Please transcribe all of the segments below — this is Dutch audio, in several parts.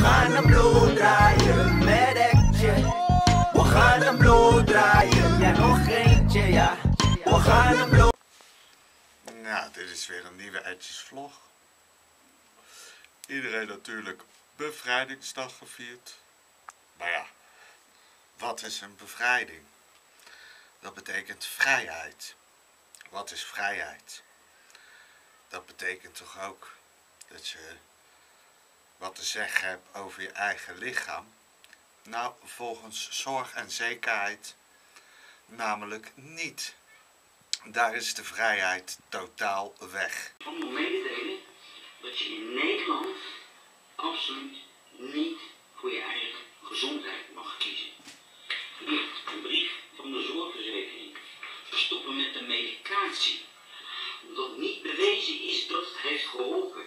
gaan een bloed draaien met ekje. We gaan een bloed draaien, ja nog eentje, ja. We gaan een bloed. Nou, dit is weer een nieuwe Etjesvlog. Iedereen natuurlijk bevrijdingsdag gevierd. Maar ja, wat is een bevrijding? Dat betekent vrijheid. Wat is vrijheid? Dat betekent toch ook dat je wat te zeggen hebt over je eigen lichaam. Nou, volgens zorg en zekerheid namelijk niet. Daar is de vrijheid totaal weg. van me mee te delen dat je in Nederland absoluut niet voor je eigen gezondheid mag kiezen. Een brief van de zorgverzekering. Stoppen met de medicatie. Omdat niet bewezen is dat het heeft geholpen.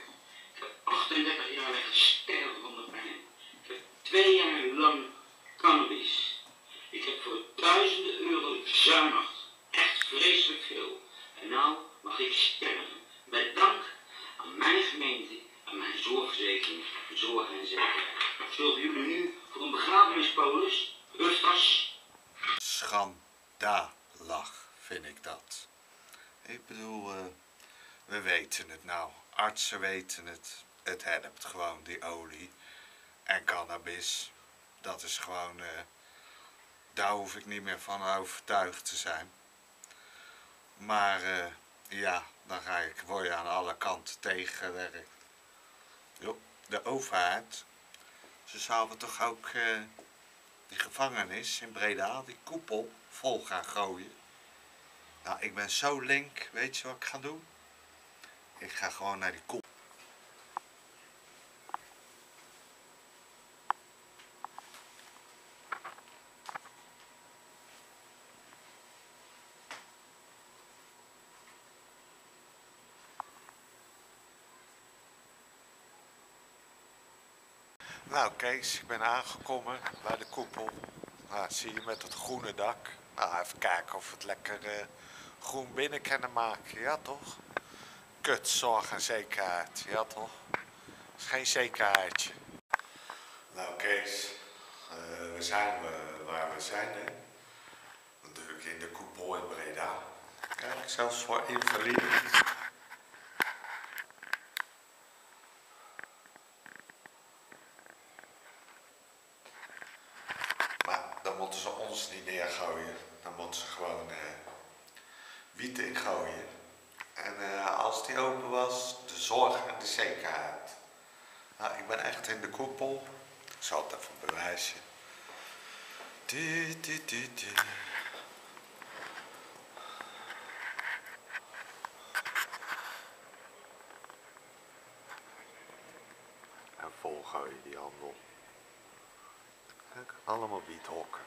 Ik heb 38 jaar liggen sterven van de pijn. Ik heb twee jaar lang cannabis. Ik heb voor duizenden euro bezuinigd. Echt vreselijk veel. En nou mag ik sterven. Met dank aan mijn gemeente en mijn zorgverzekering, zorg en zekerheid. Zorgen jullie nu voor een begrafenispolis? Rustas? Schandalig vind ik dat. Ik bedoel, eh, we weten het nou. Artsen weten het. Het helpt gewoon, die olie. En cannabis. Dat is gewoon, eh, daar hoef ik niet meer van overtuigd te zijn. Maar eh, ja, dan ga ik, word je aan alle kanten tegengewerkt. Jo, de overheid, ze zouden toch ook eh, die gevangenis in Breda, die koepel, vol gaan gooien. Nou, ik ben zo link, weet je wat ik ga doen? Ik ga gewoon naar die koepel. Nou Kees, ik ben aangekomen bij de koepel. Nou, zie je met het groene dak. Nou, even kijken of we het lekker eh, groen binnen kunnen maken, ja toch? Kut, zorg en zekerheid, ja toch? is geen zekerheidje. Nou Kees, eh, we zijn eh, waar we zijn hè. Natuurlijk in de koepel in Breda. Kijk, zelfs voor invaliden. Maar dan moeten ze ons niet neergooien. Dan moeten ze gewoon eh, wiet ingooien. En eh, als die open was, de zorg en de zekerheid. Nou, ik ben echt in de koepel. Ik zal het even bewijzen. Du, du, du, du. En volgooien die handel. Allemaal wiethokken.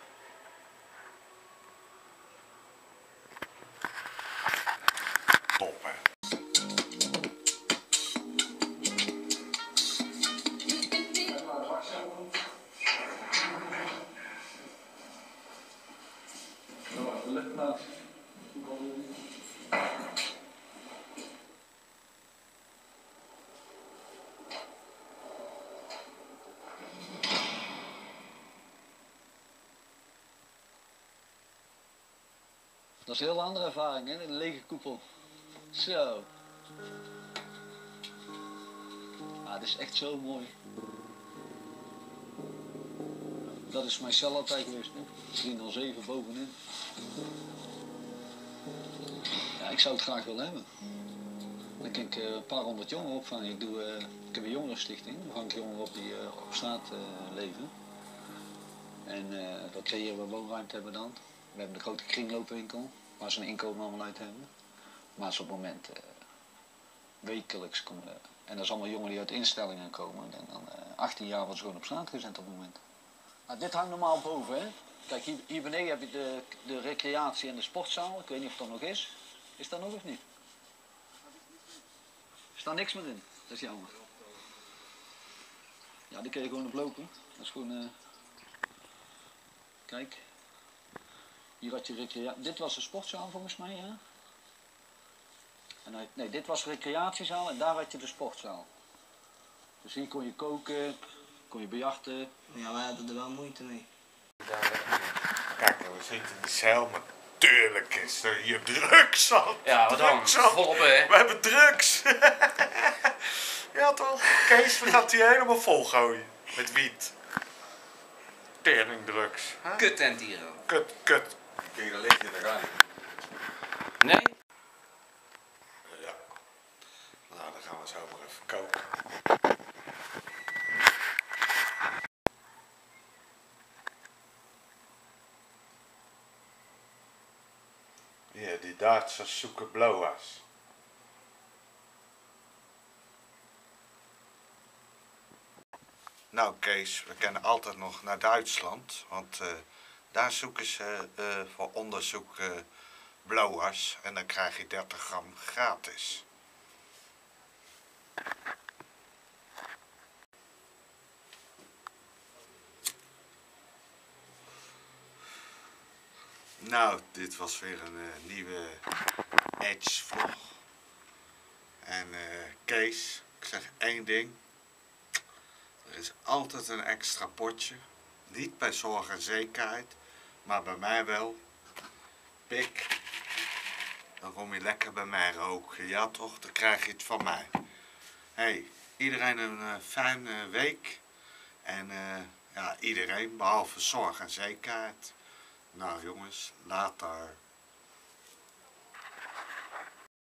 Dat is een heel andere ervaring, hè? Een lege koepel. Zo. Ah, het is echt zo mooi. Dat is mijn cel altijd geweest, hè? 307 bovenin. Ja, ik zou het graag willen hebben. Dan kan ik eh, een paar honderd jongeren opvangen. Ik, doe, eh, ik heb een jongerenstichting. Dan vang ik jongeren op die eh, op straat leven. En dan creëren we woonruimte hebben dan. We hebben de grote kringloopwinkel, waar ze een inkomen allemaal uit hebben. Maar ze op het moment wekelijks komen. en dat is allemaal jongen die uit instellingen komen. En dan eh 18 jaar worden ze gewoon op straat gezet op het moment. Nou, dit hangt normaal boven, hè? Kijk, hier, hier beneden heb je de, de recreatie en de sportzaal. Ik weet niet of dat nog is. Is dat nog of niet? Er staat niks meer in. Dat is jammer. Ja, die kun je gewoon op lopen. Dat is gewoon. eh, Kijk. Hier had je recreatie. Dit was de sportzaal volgens mij, ja? En dan- nee, dit was recreatiezaal en daar had je de sportzaal. Dus hier kon je koken, Kon je bejachten. Ja, wij hadden er wel moeite mee. Kijk, we zitten in de cel, maar tuurlijk is er hier drugs aan. Ja, wat dan? Volop, hè? We hebben drugs. ja toch? Kees we gaat die helemaal volgooien. Met wiet. Teringdrugs. hè? Kut tent hier. Kut, kut. Kijk, dan ligt je eruit. Nee? Ja. Nou, dan gaan we zo maar even koken. Ja, die Duitsers zoeken blauwas. Nou Kees, we kennen altijd nog naar Duitsland, want eh, daar zoeken ze eh, voor onderzoek eh blauwas en dan krijg je 30 gram gratis. Nou, dit was weer een eh, nieuwe Edge vlog. En eh, Kees, ik zeg één ding. Er is altijd een extra potje. Niet bij zorg en zekerheid, maar bij mij wel. Pik, dan kom je lekker bij mij roken. Ja toch, dan krijg je het van mij. hey, iedereen een eh, fijne week. En ja, iedereen, behalve zorg en zekerheid. Nou jongens, later.